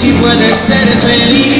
si puedes ser feliz.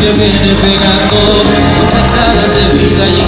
que viene pegando Con de vida y